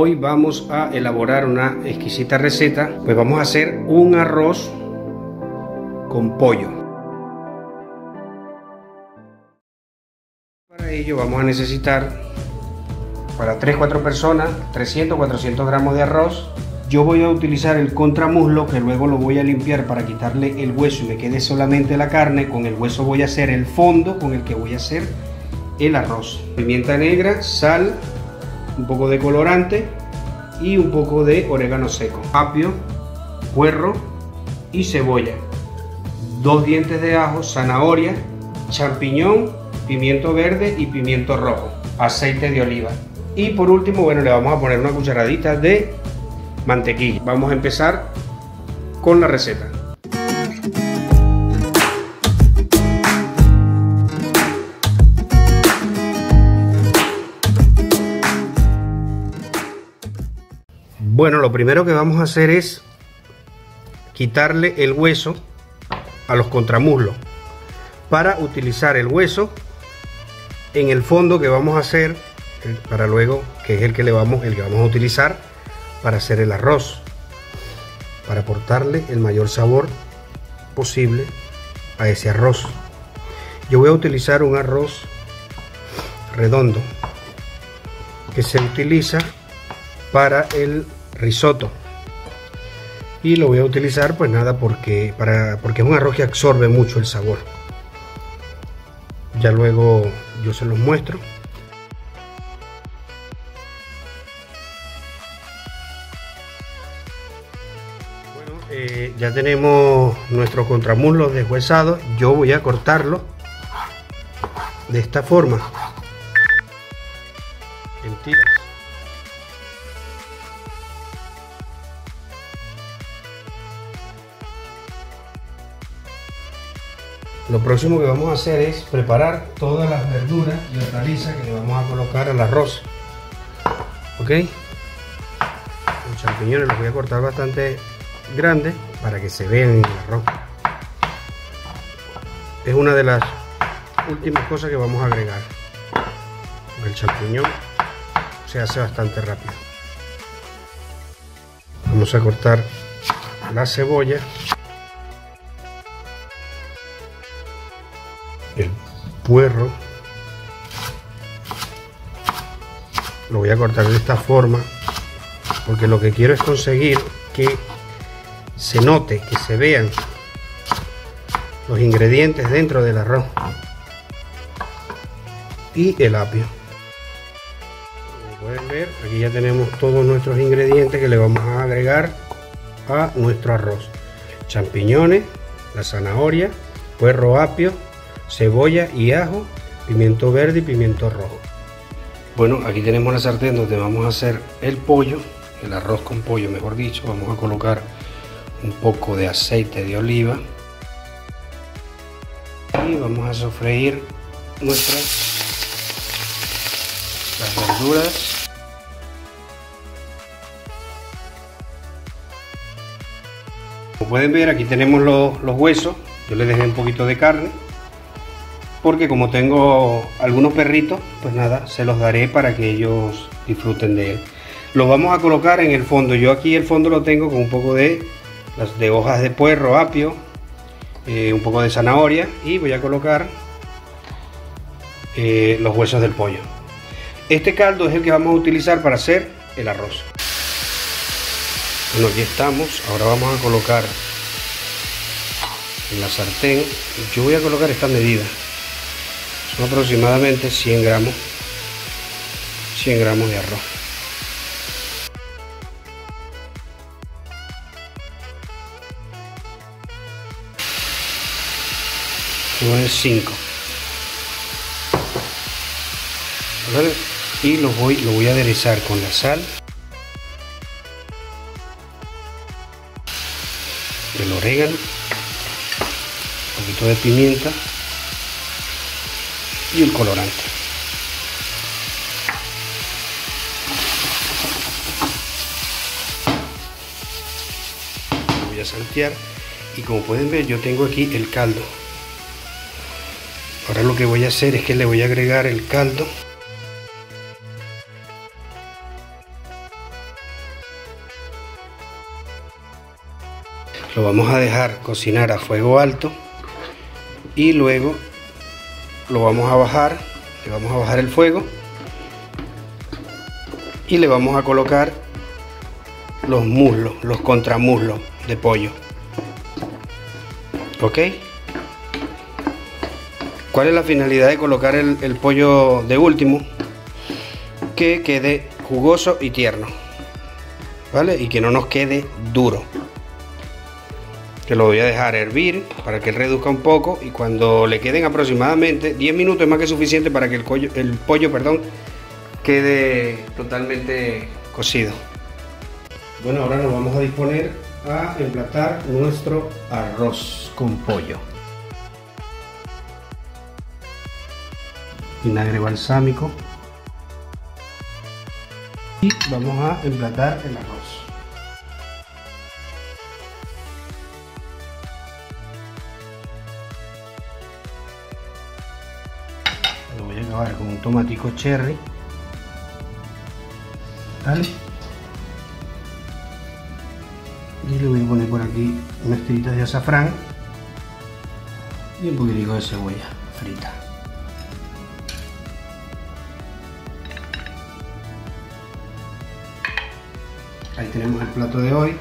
Hoy vamos a elaborar una exquisita receta, pues vamos a hacer un arroz con pollo. Para ello vamos a necesitar para 3-4 personas 300-400 gramos de arroz. Yo voy a utilizar el contramuslo que luego lo voy a limpiar para quitarle el hueso y me quede solamente la carne. Con el hueso voy a hacer el fondo con el que voy a hacer el arroz. Pimienta negra, sal, un poco de colorante y un poco de orégano seco, apio, puerro y cebolla, dos dientes de ajo, zanahoria, champiñón, pimiento verde y pimiento rojo, aceite de oliva. Y por último, bueno, le vamos a poner una cucharadita de mantequilla. Vamos a empezar con la receta. Bueno, lo primero que vamos a hacer es quitarle el hueso a los contramuslos para utilizar el hueso en el fondo que vamos a hacer para luego que es el que le vamos el que vamos a utilizar para hacer el arroz para aportarle el mayor sabor posible a ese arroz. Yo voy a utilizar un arroz redondo que se utiliza para el risotto. Y lo voy a utilizar pues nada porque para porque es un arroz que absorbe mucho el sabor. Ya luego yo se los muestro. Bueno eh, ya tenemos nuestro contramuslo deshuesado. Yo voy a cortarlo de esta forma. En tiras Lo próximo que vamos a hacer es preparar todas las verduras y hortalizas que le vamos a colocar al arroz. ¿Ok? Los champiñones los voy a cortar bastante grandes para que se vean en el arroz. Es una de las últimas cosas que vamos a agregar. El champiñón se hace bastante rápido. Vamos a cortar la cebolla puerro. Lo voy a cortar de esta forma porque lo que quiero es conseguir que se note, que se vean los ingredientes dentro del arroz y el apio. Como pueden ver aquí ya tenemos todos nuestros ingredientes que le vamos a agregar a nuestro arroz. Champiñones, la zanahoria, puerro apio cebolla y ajo, pimiento verde y pimiento rojo. Bueno, aquí tenemos la sartén donde vamos a hacer el pollo, el arroz con pollo mejor dicho. Vamos a colocar un poco de aceite de oliva y vamos a sofreír nuestras verduras. Como pueden ver aquí tenemos los, los huesos, yo le dejé un poquito de carne porque como tengo algunos perritos, pues nada, se los daré para que ellos disfruten de él. Los vamos a colocar en el fondo. Yo aquí el fondo lo tengo con un poco de, de hojas de puerro, apio, eh, un poco de zanahoria y voy a colocar eh, los huesos del pollo. Este caldo es el que vamos a utilizar para hacer el arroz. Bueno, aquí estamos. Ahora vamos a colocar en la sartén. Yo voy a colocar esta medida aproximadamente 100 gramos. 100 gramos de arroz. Es 5 y lo voy, lo voy a aderezar con la sal. El orégano. Un poquito de pimienta y el colorante. Voy a saltear y como pueden ver yo tengo aquí el caldo. Ahora lo que voy a hacer es que le voy a agregar el caldo. Lo vamos a dejar cocinar a fuego alto y luego lo vamos a bajar, le vamos a bajar el fuego y le vamos a colocar los muslos, los contramuslos de pollo. ¿Ok? ¿Cuál es la finalidad de colocar el, el pollo de último? Que quede jugoso y tierno. ¿Vale? Y que no nos quede duro. Que lo voy a dejar hervir para que reduzca un poco y cuando le queden aproximadamente 10 minutos es más que suficiente para que el, el pollo perdón, quede totalmente cocido. Bueno, ahora nos vamos a disponer a emplatar nuestro arroz con pollo. Vinagre balsámico. Y vamos a emplatar el arroz. Lo voy a acabar con un tomatico cherry. ¿Vale? y le voy a poner por aquí unas tiritas de azafrán y un poquitico de cebolla frita ahí tenemos el plato de hoy